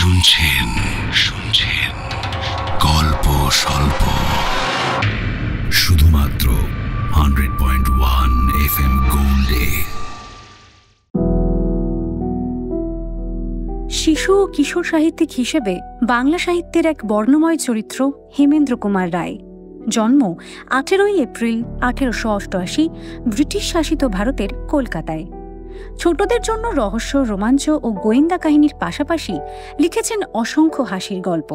শুনছেন শুনছেন গল্প স্বল্প। শুধুমাত্র hundred point one F M গোল্ডে শিশু ও কিশোর সাহিত্যিক হিসেবে বাংলা সাহিত্যের এক বর্ণময় চরিত্র হেমেন্দ্র কুমার রায়। জন্ম আঠেরোই এপ্রিল আঠেরোশো অষ্টআশি, ব্রিটিশ শাসিত ভারতের কলকাতায়। ছোটদের জন্য রহস্য, রোমাঞ্চ ও গোয়েন্দা কাহিনীর পাশাপাশি লিখেছেন অসংখ্য হাসির গল্প।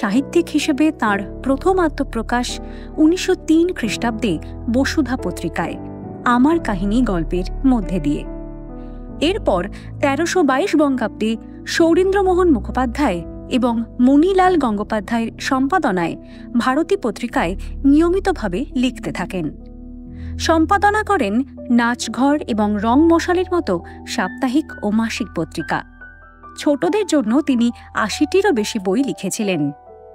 সাহিত্যিক হিসেবে তার প্রথম আত্মপ্রকাশ উনিশশো তিন খ্রিস্টাব্দে বসুধা পত্রিকায়, আমার কাহিনী গল্পের মধ্যে দিয়ে। এরপর তেরোশো বাইশ বঙ্গাব্দে সৌরীন্দ্রমোহন মুখোপাধ্যায় এবং মণিলাল গঙ্গোপাধ্যায়ের সম্পাদনায় ভারতী পত্রিকায় নিয়মিতভাবে লিখতে থাকেন। সম্পাদনা করেন নাচঘর এবং রং মশালের মতো সাপ্তাহিক ও মাসিক পত্রিকা। ছোটদের জন্য তিনি আশিটিরও বেশি বই লিখেছিলেন,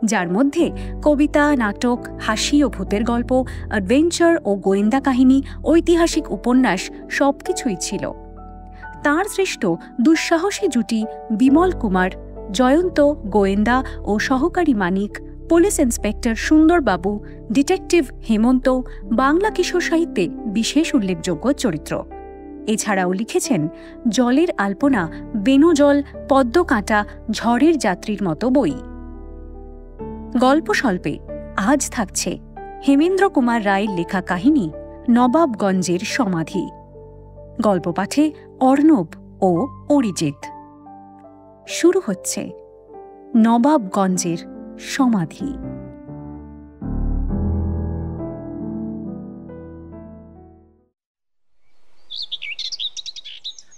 যার মধ্যে কবিতা, নাটক, হাসি ও ভূতের গল্প, অ্যাডভেঞ্চার ও গোয়েন্দা কাহিনী, ঐতিহাসিক উপন্যাস সবকিছুই ছিল। তাঁর সৃষ্ট দুঃসাহসী জুটি বিমল কুমার, জয়ন্ত গোয়েন্দা ও সহকারী Manik police inspector Sundarbabu, detective Hemanta, Bangla কিশোর সাহিত্যে বিশেষ উল্লেখযোগ্য চরিত্র। এছাড়াও লিখেছেন, জলের আলপনা বেনুজল পদ্মকাঁটা, ঝড়ের যাত্রীর মতো বই। গল্প স্বল্পে আজ থাকছে হেমেন্দ্র কুমার রায়ের লেখা কাহিনী, নবাবগঞ্জের সমাধি। গল্প পাঠে অর্ণব ও অরিজিৎ। শুরু হচ্ছে নবাবগঞ্জের সমাধি।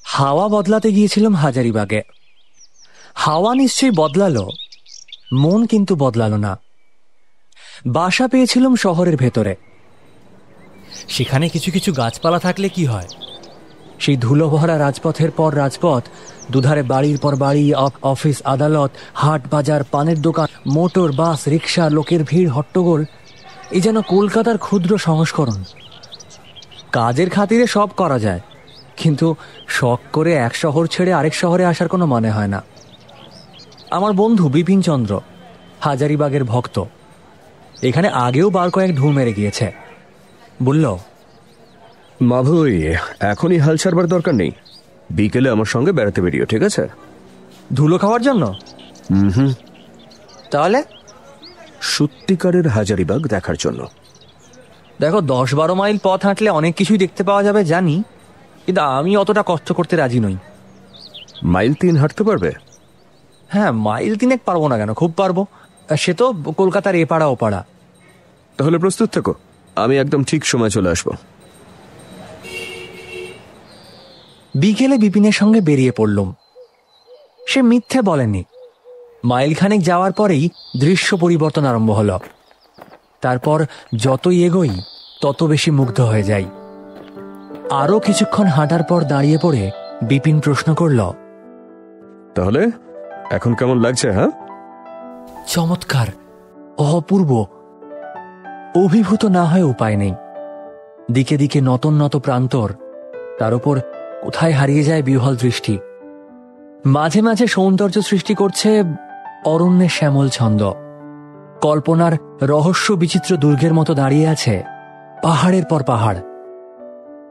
হাওয়া বদলাতে গিয়েছিলাম হাজারিবাগে। হাওয়া নিশ্চয়ই বদলালো, মন কিন্তু বদলালো না। বাসা পেয়েছিলাম শহরের ভেতরে। সেখানে কিছু কিছু গাছপালা থাকলে কি হয়? সেই ধুলো ভরা রাজপথের পর রাজপথ, দুধারে বাড়ির পর বাড়ি, অফ- অফিস, আদালত, হাট বাজার, পানের দোকান, মোটর, বাস, রিক্সা, লোকের ভিড়, হট্টগোল। এই যেন কলকাতার ক্ষুদ্র সংস্করণ। কাজের খাতিরে সব করা যায়, কিন্তু শখ করে এক শহর ছেড়ে আরেক শহরে আসার কোনো মানে হয় না। আমার বন্ধু বিপিন চন্দ্র, হাজারিবাগের ভক্ত। এখানে আগেও বার কয়েক ঢু মেরে গিয়েছে। বলল মাভুই এখনই হাল ছাড়বার দরকার নেই। বিকেলে আমার সঙ্গে বেড়াতে বেরিও ঠিক আছে? ধুলো খাওয়ার জন্য? হুম তাহলে? সত্যিকারের হাজারিবাগ দেখার জন্য। দেখো দশ বারো মাইল পথ হাঁটলে অনেক কিছুই দেখতে পাওয়া যাবে জানি। কিন্তু আমি অতটা কষ্ট করতে রাজি নই। মাইল তিন হাঁটতে পারবে? হ্যাঁ মাইল তিনেক পারব না কেন? খুব পারব। সে তো কলকাতার এপাড়া ওপাড়া তাহলে প্রস্তুত থেকো। আমি একদম ঠিক সময় চলে আসব। বিকেলে বিপিনের সঙ্গে বেরিয়ে পড়লুম। সে মিথ্যে বলেনি। মাইলখানেক যাওয়ার পরেই দৃশ্য পরিবর্তন আরম্ভ হল। তারপর যতই এগোই তত বেশি মুগ্ধ হয়ে যাই। আরও কিছুক্ষণ হাঁটার পর দাঁড়িয়ে পড়ে বিপিন প্রশ্ন করল তাহলে এখন কেমন লাগছে হ্যাঁ? চমৎকার অপূর্ব। অভিভূত না হয় উপায় নেই। দিকে দিকে নতন নত প্রান্তর তার উপর কোথায় হারিয়ে যায় বিহল দৃষ্টি? মাঝে মাঝে সৌন্দর্য সৃষ্টি করছে অরণ্যের শ্যামল ছন্দ। কল্পনার রহস্য বিচিত্র দুর্গের মতো দাঁড়িয়ে আছে পাহাড়ের পর পাহাড়।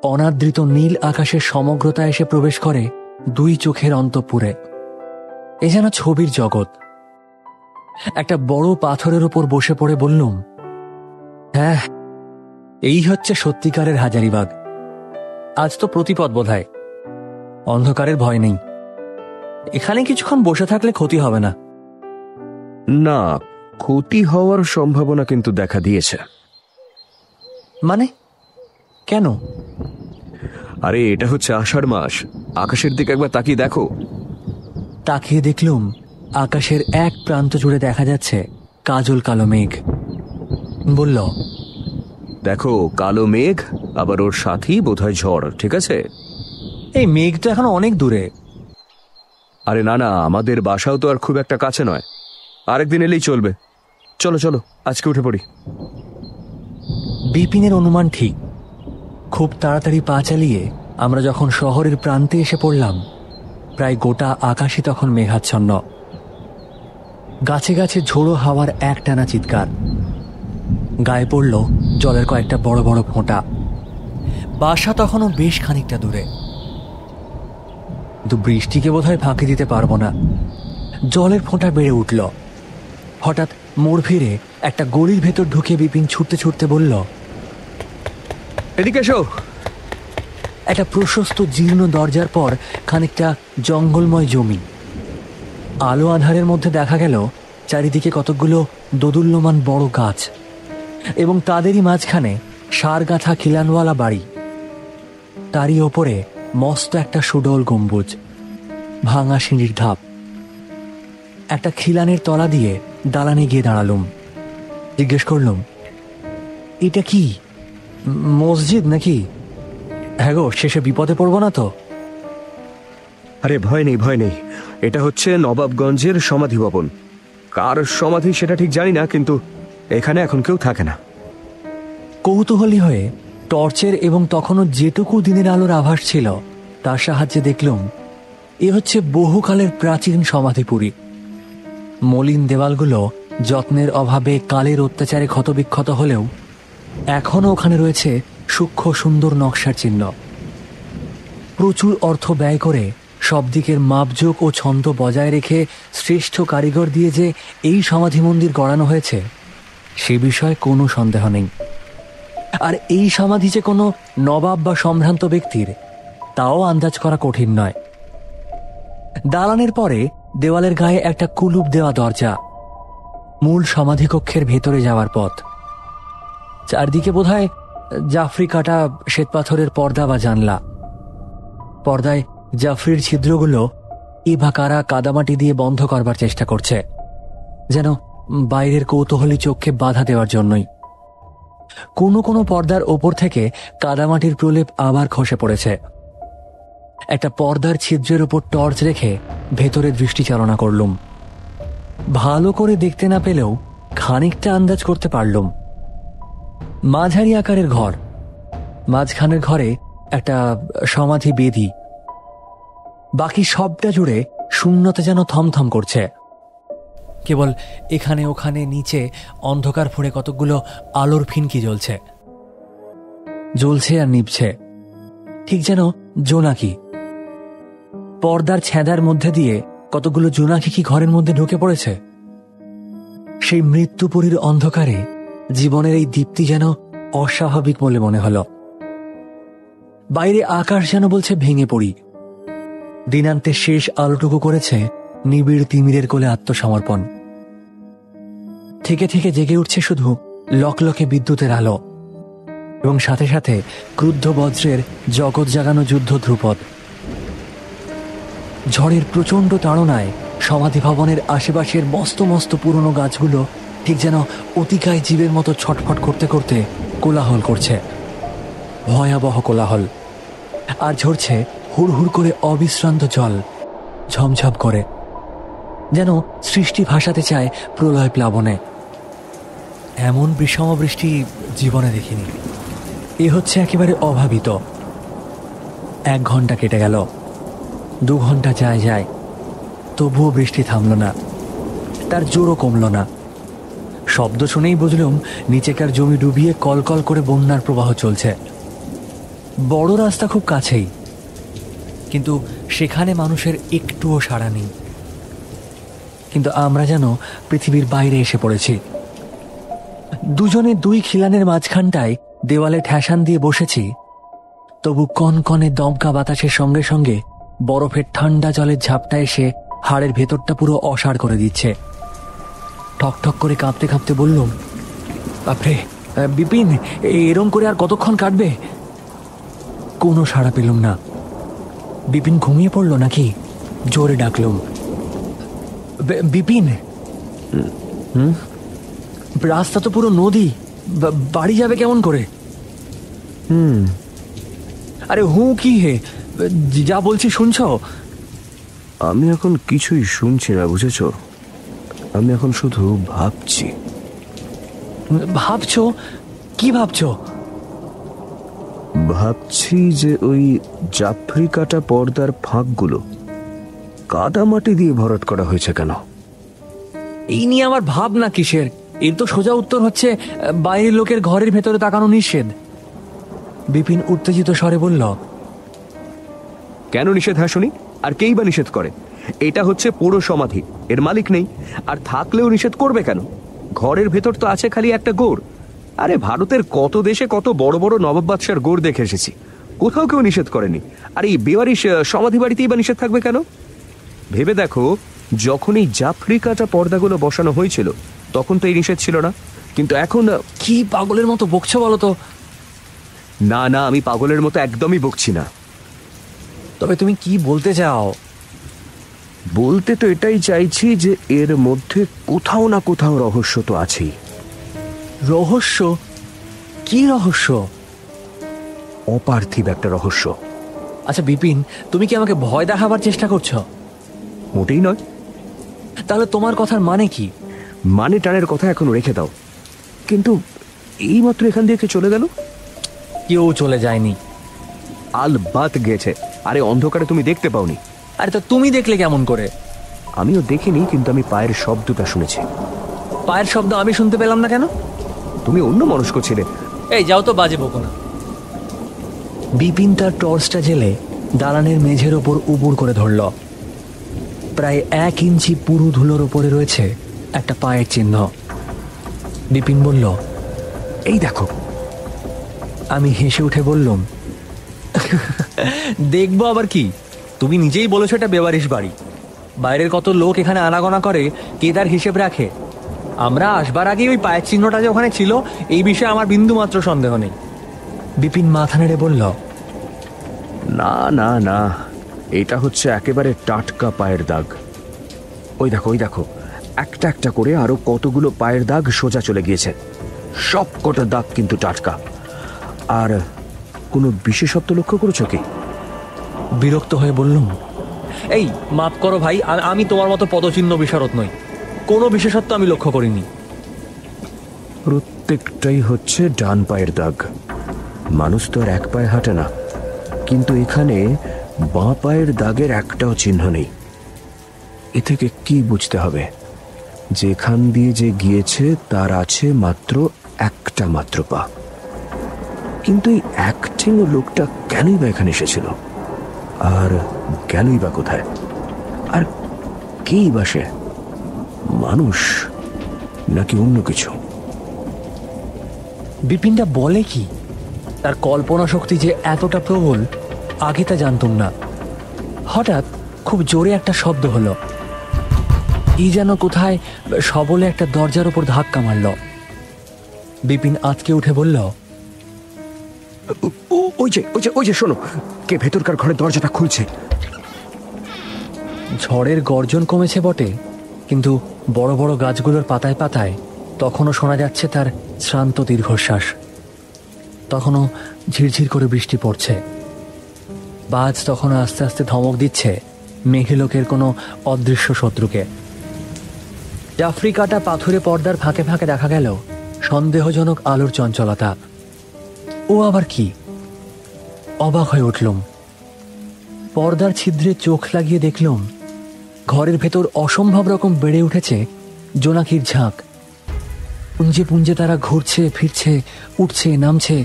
অনাদৃত নীল আকাশের সমগ্রতা এসে প্রবেশ করে দুই চোখের অন্তপুরে। এ যেন ছবির জগৎ। একটা বড় পাথরের ওপর বসে পড়ে বললুম হ্যাঁ এই হচ্ছে সত্যিকারের হাজারিবাগ। আজ তো প্রতিপদ বোধহয়। অন্ধকারের ভয় নেই। এখানে কিছুক্ষণ বসে থাকলে ক্ষতি হবে না। না ক্ষতি হওয়ার সম্ভাবনা কিন্তু দেখা দিয়েছে। মানে? কেন? আরে এটা হচ্ছে আষাঢ় মাস। আকাশের দিকে একবার তাকিয়ে দেখো। তাকিয়ে দেখলুম আকাশের এক প্রান্ত জুড়ে দেখা যাচ্ছে কাজল কালো মেঘ। বলল দেখো কালো মেঘ আবার ওর সাথেই বোধহয় ঝড় ঠিক আছে? এই মেঘ তো এখন অনেক দূরে। আরে না না আমাদের বাসাও তো আর খুব একটা কাছে নয়। আরেকদিন এলেই চলবে। চলো চলো আজকে উঠে পড়ি। বিপিনের অনুমান ঠিক। খুব তাড়াতাড়ি পা চালিয়ে আমরা যখন শহরের প্রান্তে এসে পড়লাম প্রায় গোটা আকাশই তখন মেঘাচ্ছন্ন। গাছে গাছে ঝোড়ো হাওয়ার এক টানা চিৎকার। গায়ে পড়ল জলের কয়েকটা বড় বড় ফোঁটা। বাসা তখনও বেশ খানিকটা দূরে। কিন্তু বৃষ্টিকে বোধহয় ফাঁকি দিতে পারব না। জলের ফোঁটা বেড়ে উঠল। হঠাৎ মোড় ফিরে একটা গলির ভেতর ঢুকে বিপিন ছুটতে ছুটতে বলল, এদিকে এসো। একটা প্রশস্ত জীর্ণ দরজার পর খানিকটা জঙ্গলময় জমি। আলো আধারের মধ্যে দেখা গেল চারিদিকে কতকগুলো দোদুল্যমান বড় গাছ এবং তাদেরই মাঝখানে সার গাঁথা খিলানওয়ালা বাড়ি। তারই ওপরে মস্ত একটা সুডল গম্বুজ ভাঙা সিঁড়ির ধাপ। একটা খিলানের তলা দিয়ে দালানে গিয়ে দাঁড়ালুম। জিজ্ঞেস করলুম এটা কি মসজিদ নাকি? হ্যাঁ গো শেষে বিপদে পড়ব না তো? আরে ভয় নেই ভয় নেই। এটা হচ্ছে নবাবগঞ্জের সমাধি ভবন। কার সমাধি সেটা ঠিক জানি না কিন্তু এখানে এখন কেউ থাকে না। কৌতূহলী হয়ে টর্চের এবং তখনও যেটুকু দিনের আলোর আভাস ছিল, তার সাহায্যে দেখলুম, এ হচ্ছে বহুকালের প্রাচীন সমাধিপুরী। মলিন দেওয়ালগুলো যত্নের অভাবে কালের অত্যাচারে ক্ষতবিক্ষত হলেও এখনও ওখানে রয়েছে সূক্ষ্ম সুন্দর নকশার চিহ্ন। প্রচুর অর্থ ব্যয় করে সব দিকের মাপজোক ও ছন্দ বজায় রেখে শ্রেষ্ঠ কারিগর দিয়ে যে এই সমাধি মন্দির গড়ানো হয়েছে, সে বিষয়ে কোনো সন্দেহ নেই। আর এই সমাধি যে কোনো নবাব বা সম্ভ্রান্ত ব্যক্তির, তাও আন্দাজ করা কঠিন নয়। দালানের পরে দেওয়ালের গায়ে একটা কুলুপ দেওয়া দরজা, মূল সমাধিকক্ষের ভেতরে যাওয়ার পথ। চারদিকে বোধহয় জাফরি কাটা শ্বেতপাথরের পর্দা বা জানলা। পর্দায় জাফরির ছিদ্রগুলো ই বা কারা কাদামাটি দিয়ে বন্ধ করবার চেষ্টা করছে, যেন বাইরের কৌতূহলী চোখকে বাধা দেওয়ার জন্যই। কোনো কোনো পর্দার ওপর থেকে কাদামাটির প্রলেপ আবার খসে পড়েছে। একটা পর্দার ছিদ্রের ওপর টর্চ রেখে ভেতরে দৃষ্টি চালনা করলুম। ভালো করে দেখতে না পেলেও খানিকটা আন্দাজ করতে পারলুম। মাঝারি আকারের ঘর। মাঝখানের ঘরে একটা সমাধি বেদি বাকি সবটা জুড়ে শূন্যতা যেন থমথম করছে। কেবল এখানে, ওখানে, নিচে, অন্ধকার ফুড়ে কতকগুলো আলোর ফিনকি জ্বলছে। জ্বলছে আর নিভছে। ঠিক যেন জোনাকি। পর্দার ছেঁদার মধ্যে দিয়ে কতগুলো জোনাকি কি ঘরের মধ্যে ঢুকে পড়েছে? সেই মৃত্যুপুরীর অন্ধকারে জীবনের এই দীপ্তি যেন অস্বাভাবিক বলে মনে হল। বাইরে আকাশ যেন বলছে ভেঙে পড়ি। দিনান্তে শেষ আলোটুকু করেছে নিবিড় তিমিরের কোলে আত্মসমর্পণ। থেকে থেকে জেগে উঠছে শুধু লকলকে বিদ্যুতের আলো এবং সাথে সাথে ক্রুদ্ধ বজ্রের জগৎ জাগানো যুদ্ধ ধ্রুপদ। ঝড়ের প্রচণ্ড তাড়নায় সমাধি ভবনের আশেপাশের মস্ত মস্ত পুরনো গাছগুলো ঠিক যেন অতিকায় জীবের মতো ছটফট করতে করতে কোলাহল করছে। ভয়াবহ কোলাহল। আর ঝরছে হুড় হুড় করে অবিশ্রান্ত জল, ঝমঝম করে। যেন সৃষ্টি ভাসাতে চায় প্রলয় প্লাবনে। এমন বিষম বৃষ্টি জীবনে দেখিনি। এ হচ্ছে একেবারে অভাবিত। এক ঘণ্টা কেটে গেল। দু ঘণ্টা যায় যায়। তবুও বৃষ্টি থামল না। তার জোরও কমল না। শব্দ শুনেই বুঝলুম নিচেকার জমি ডুবিয়ে কলকল করে বন্যার প্রবাহ চলছে। বড় রাস্তা খুব কাছেই। কিন্তু সেখানে মানুষের একটুও সাড়া নেই। কিন্তু আমরা যেন পৃথিবীর বাইরে এসে পড়েছি। দুজনে দুই খিলানের মাঝখানটায় দেওয়ালে ঠেসান দিয়ে বসেছি। তবু কনকনে দমকা বাতাসের সঙ্গে সঙ্গে বরফের ঠান্ডা জলের ঝাপটা এসে হাড়ের ভেতরটা পুরো অসাড় করে দিচ্ছে। ঠক ঠক করে কাঁপতে কাঁপতে বললুম, বাপরে বিপিন, এরম করে আর কতক্ষণ কাটবে? কোনো সাড়া পেলুম না। বিপিন ঘুমিয়ে পড়ল নাকি? জোরে ডাকলুম "বে- বিপিন। রাস্তা তো পুরো নদী। বাড়ি যাবে কেমন করে? হুম। আরে হু কি হে? যা বলছি শুনছো? আমি এখন কিছুই শুনছি না বুঝেছ? আমি এখন শুধু ভাবছি। ভাবছ? কি ভাবছ? ভাবছি যে ওই জাফরি কাটা পর্দার ফাঁকগুলো। কাদামাটি দিয়ে ভরাট করা হয়েছে কেন? এই নিয়ে আমার ভাবনা কিসের? এর তো সোজা উত্তর হচ্ছে বাইরের লোকের ঘরের ভেতরে তাকানো নিষেধ। বিপিন উত্তেজিত স্বরে বলল কেন নিষেধ হ্যাঁ শুনি? আর কেই বা নিষেধ করে? এটা হচ্ছে পুরো সমাধি এর মালিক নেই। আর থাকলেও নিষেধ করবে কেন? ঘরের ভেতর তো আছে খালি একটা গোড় আরে ভারতের কত দেশে কত বড় বড় নবাব বাদশার গোড় দেখে এসেছি। কোথাও কেউ নিষেধ করেনি। আর এই বেওয়ারিশ আহ, সমাধি বাড়িতেই বা নিষেধ থাকবে কেন? ভেবে দেখো যখন এই জাফরি কাটা পর্দাগুলো বসানো হয়েছিল তখন তো এই নিষেধ ছিল না। কিন্তু এখন কি পাগলের মতো বকছো বলো তো? না না আমি পাগলের মতো একদমই বকছি না। তবে তুমি কি বলতে চাও? বলতে তো এটাই চাইছি যে এর মধ্যে কোথাও না কোথাও রহস্য তো আছেই। রহস্য? কি রহস্য? অপার্থিব একটা রহস্য। আচ্ছা বিপিন তুমি কি আমাকে ভয় দেখাবার চেষ্টা করছ? মোটেই নয়। তাহলে তোমার কথার মানে কি? মানে টানের কথা এখন রেখে দাও। কিন্তু এইমাত্র এখান দিয়ে চলে গেল? কেউ চলে যায়নি। আল বাত গেছে। আরে অন্ধকারে তুমি দেখতে পাওনি। আরে তা তুমি দেখলে কেমন করে? আমিও দেখিনি কিন্তু আমি পায়ের শব্দটা শুনেছি। পায়ের শব্দ আমি শুনতে পেলাম না কেন? তুমি অন্য মনস্ক ছিলে। এই যাও তো বাজে বকো না। বিপিন তার টর্চটা জেলে দালানের মেঝের ওপর উপুর করে ধরল। প্রায় এক ইঞ্চি পুরু ধুলোর ওপরে রয়েছে একটা পায়ের চিহ্ন। বিপিন বলল, এই দেখো। আমি হেসে উঠে বললাম, দেখব আবার কি? তুমি নিজেই বলেছ এটা বেবারিশ বাড়ি। বাইরের কত লোক এখানে আনাগোনা করে, কে তার হিসেব রাখে? আমরা আসবার আগে ওই পায়ের চিহ্নটা যে ওখানে ছিল, এই বিষয়ে আমার বিন্দু মাত্র সন্দেহ নেই। বিপিন মাথা নেড়ে বলল, না না না। এটা হচ্ছে একেবারে টাটকা পায়ের দাগ। ওই দেখো ওই দেখো। একটা একটা করে আরও কতগুলো পায়ের দাগ সোজা চলে গিয়েছে। সব কটা দাগ কিন্তু টাটকা। আর কোনো বিশেষত্ব লক্ষ্য করেছ কি? বিরক্ত হয়ে বললুম এই মাফ করো ভাই আমি তোমার মতো পদচিহ্ন বিশারদ নই। কোনো বিশেষত্ব আমি লক্ষ্য করিনি। প্রত্যেকটাই হচ্ছে ডান পায়ের দাগ। মানুষ তো আর এক পায়ে হাঁটে না। কিন্তু এখানে বাঁ পায়ের দাগের একটাও চিহ্ন নেই। এ থেকে কি বুঝতে হবে? যেখান দিয়ে যে গিয়েছে, তার আছে মাত্র একটা মাত্র পা। কিন্তু এই অ্যাক্টিং লোকটা কেনই বা এখানে এসেছিল? আর গেলই বা কোথায়? আর কেই বা সে? মানুষ নাকি অন্য কিছু? বিপিনটা বলে কি? তার কল্পনা শক্তি যে এতটা প্রবল আগে তা জানতাম না। হঠাৎ খুব জোরে একটা শব্দ হলো। ই যেন কোথায় সবলে একটা দরজার উপর ধাক্কা মারল। বিপিন আতকে উঠে বলল ওই যে ওই যে ওই যে শোনো কে ভেতরকার ঘরের দরজাটা খুলছে? ঝড়ের গর্জন কমেছে বটে কিন্তু বড় বড় গাছগুলোর পাতায় পাতায় তখনও শোনা যাচ্ছে তার শ্রান্ত দীর্ঘশ্বাস। তখনও ঝিরঝির করে বৃষ্টি পড়ছে। বাজ তখনও আস্তে আস্তে ধমক দিচ্ছে মেঘিলোকের কোনো অদৃশ্য শত্রুকে। জাফরি কাটা পাথুরে পর্দার ফাঁকে ফাঁকে দেখা গেল, সন্দেহজনক আলোর চঞ্চলতা। ও আবার কি? অবাক হয়ে উঠলুম। পর্দার ছিদ্রে চোখ লাগিয়ে দেখলুম, ঘরের ভেতর অসম্ভব রকম বেড়ে উঠেছে জোনাকির ঝাঁক। পুঞ্জে পুঞ্জে তারা ঘুরছে, ফিরছে, উঠছে, নামছে,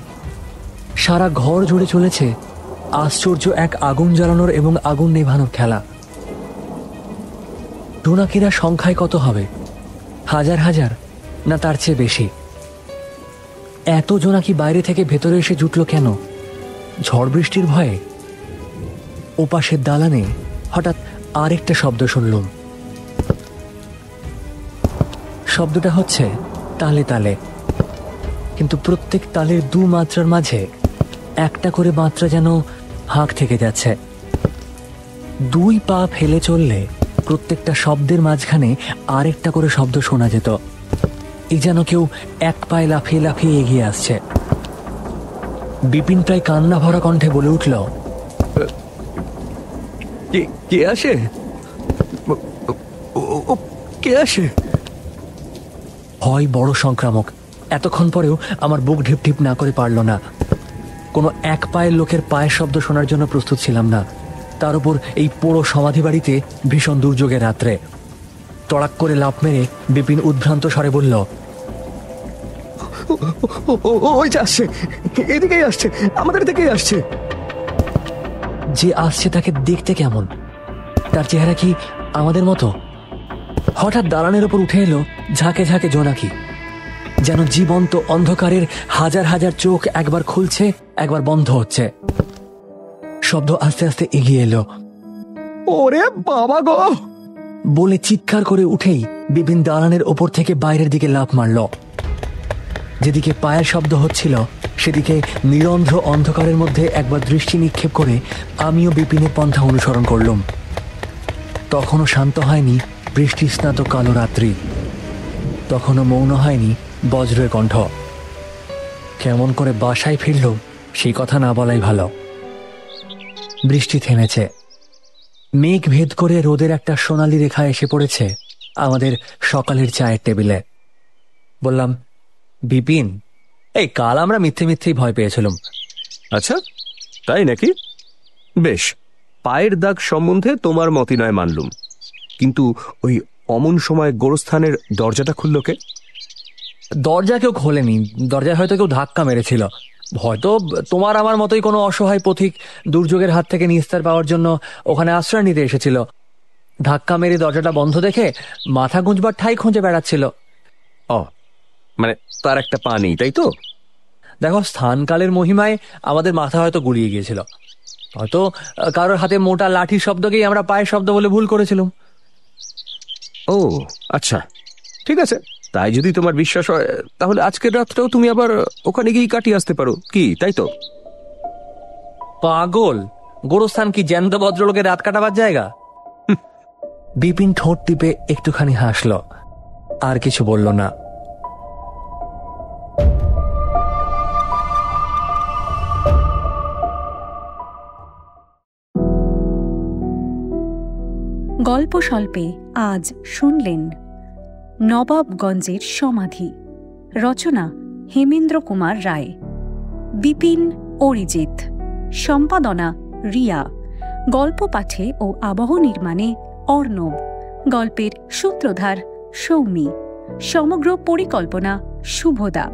সারা ঘর জুড়ে চলেছে আশ্চর্য এক আগুন জ্বালানোর এবং আগুন নেভানোর খেলা। জোনাকিরা সংখ্যায় কত হবে? হাজার হাজার? না তার চেয়ে বেশি? এত জোনাকি বাইরে থেকে ভেতরে এসে জুটল কেন? ঝড় বৃষ্টির ভয়ে? ওপাশের দালানে হঠাৎ আরেকটা শব্দ শুনলুম। শব্দটা হচ্ছে তালে তালে। কিন্তু প্রত্যেক তালের দু মাত্রার মাঝে একটা করে মাত্রা যেন ফাঁক থেকে যাচ্ছে। দুই পা ফেলে চললে প্রত্যেকটা শব্দের মাঝখানে আরেকটা করে শব্দ শোনা যেত। এই যেন কেউ এক পায়ে লাফিয়ে লাফিয়ে এগিয়ে আসছে। বিপিন প্রায় কান্না ভরা কণ্ঠে বলে উঠল কে কে আসে? কে আসে? ভয় বড় সংক্রামক। এতক্ষণ পরেও আমার বুক ঢিপ ঢিপ না করে পারল না। কোনো এক পায়ের লোকের পায়ের শব্দ শোনার জন্য প্রস্তুত ছিলাম না। তার উপর এই পোড়ো সমাধি বাড়িতে ভীষণ দুর্যোগের রাত্রে। তড়াক করে লাফ মেরে বিপিন উদ্ভ্রান্ত স্বরে বলল ওই যে আসছে। এদিকেই আসছে। আমাদের দিকেই আসছে। যে আসছে তাকে দেখতে কেমন? তার চেহারা কি আমাদের মতো? হঠাৎ দালানের ওপর উঠে এলো ঝাঁকে ঝাঁকে জোনাকি। যেন জীবন্ত অন্ধকারের হাজার হাজার চোখ একবার খুলছে একবার বন্ধ হচ্ছে। শব্দ আস্তে আস্তে এগিয়ে এলো। ওরে বাবা গো! বলে চিৎকার করে উঠেই বিপিন দালানের ওপর থেকে বাইরের দিকে লাফ মারল। যেদিকে পায়ের শব্দ হচ্ছিল সেদিকে নিরন্ধ্র অন্ধকারের মধ্যে একবার দৃষ্টি নিক্ষেপ করে আমিও বিপিনের পন্থা অনুসরণ করলুম। তখনও শান্ত হয়নি বৃষ্টি স্নাত কালো রাত্রি। তখনও মৌন হয়নি বজ্রের কণ্ঠ। কেমন করে বাসায় ফিরল, সেই কথা না বলাই ভালো। বৃষ্টি থেমেছে। মেঘ ভেদ করে রোদের একটা সোনালি রেখা এসে পড়েছে আমাদের সকালের চায়ের টেবিলে। বললাম, বিপিন, এই কাল আমরা মিথ্যে মিথ্যেই ভয় পেয়েছিলাম। আচ্ছা তাই নাকি? বেশ, পায়ের দাগ সম্বন্ধে তোমার মতি নয় মানলুম। কিন্তু ওই অমন সময় গোরস্থানের দরজাটা খুলল কে? দরজা কেউ খোলেনি। দরজায় হয়তো কেউ ধাক্কা মেরেছিল। হয়তো তোমার আমার মতোই কোনো অসহায় পথিক দুর্যোগের হাত থেকে নিস্তার পাওয়ার জন্য ওখানে আশ্রয় নিতে এসেছিল। ধাক্কা মেরে দরজাটা বন্ধ দেখে মাথা গুঁজবার ঠাই খুঁজে বেড়াচ্ছিল। ও মানে তার একটা পা নেই তাই তো? দেখো স্থানকালের মহিমায় আমাদের মাথা হয়তো গুলিয়ে গিয়েছিল। হয়তো কারোর হাতে মোটা লাঠির শব্দকেই আমরা পায়ের শব্দ বলে ভুল করেছিলাম। ও আচ্ছা। ঠিক আছে। তাই যদি তোমার বিশ্বাস হয় তাহলে আজকের রাতটাও তুমি আবার ওখানে গিয়ে কাটিয়ে আসতে পারো। কি তাই তো? পাগল। গোরস্থান কি জ্যান্ত ভদ্রলোকের রাত কাটাবার জায়গা? বিপিন ঠোঁট টিপে একটুখানি হাসল আর কিছু বলল না। গল্প স্বল্পে আজ শুনলেন নবাবগঞ্জের সমাধি। রচনা হেমেন্দ্র কুমার রায়। বিপিন অরিজিৎ। সম্পাদনা রিয়া। গল্প পাঠে ও আবহ নির্মাণে অর্ণব। গল্পের সূত্রধার সৌমি। সমগ্র পরিকল্পনা শুভদা।